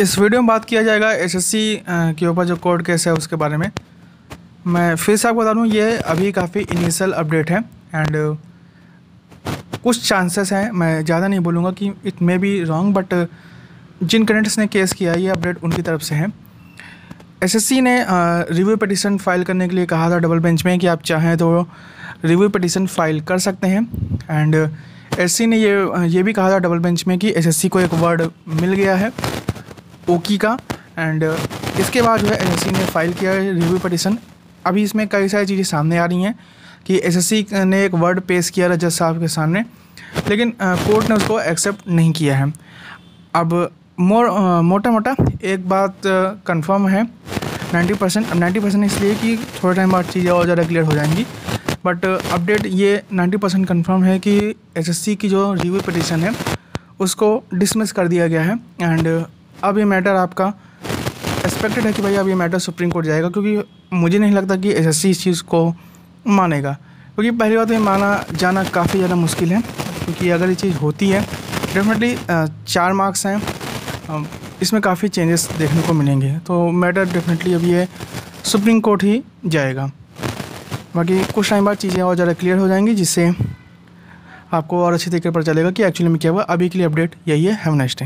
इस वीडियो में बात किया जाएगा एसएससी के ऊपर जो कोर्ट केस है उसके बारे में। मैं फिर से आपको बता दूँ, ये अभी काफ़ी इनिशियल अपडेट है एंड कुछ चांसेस हैं, मैं ज़्यादा नहीं बोलूँगा कि it may be wrong but Jin candidates ने केस किया, ये अपडेट उनकी तरफ़ से है। एसएससी ने रिव्यू पटिशन फ़ाइल करने के लिए कहा था डबल बेंच में कि आप चाहें तो रिव्यू पटिशन फ़ाइल कर सकते हैं। एंड एस ने ये ये भी कहा था डबल बेंच में कि एसएससी को एक वर्ड मिल गया है। ओकी का एंड इसके बाद जो है एस ने फ़ाइल किया है रिव्यू पटिशन अभी इसमें कई सारी चीज़ें सामने आ रही हैं कि एसएससी ने एक वर्ड पेश किया था जज साहब के सामने, लेकिन कोर्ट ने उसको एक्सेप्ट नहीं किया है। अब मोर मोटा मोटा एक बात कंफर्म है नाइन्टी परसेंट अब नाइन्टी परसेंट इसलिए कि थोड़े टाइम बाद चीज़ें और ज़्यादा क्लियर हो जाएँगी। बट अपडेट ये नाइन्टी परसेंट कन्फर्म है कि एसएससी की जो रिव्यू पटिशन है, उसको डिसमिस कर दिया गया है एंड अब ये मैटर आपका एक्सपेक्टेड है कि भाई अब ये मैटर सुप्रीम कोर्ट जाएगा, क्योंकि मुझे नहीं लगता कि एसएससी इस चीज़ को मानेगा। क्योंकि पहली बात तो ये माना जाना काफ़ी ज़्यादा मुश्किल है, क्योंकि अगर ये चीज़ होती है डेफिनेटली चार मार्क्स हैं इसमें काफ़ी चेंजेस देखने को मिलेंगे। तो मैटर डेफिनेटली अब ये सुप्रीम कोर्ट ही जाएगा। बाकी कुछ टाइम बाद चीज़ें और ज़्यादा क्लियर हो जाएँगी, जिससे आपको और अच्छी तरीके पर चलेगा कि एक्चुअली में क्या हुआ। अभी के लिए अपडेट यही है। Have next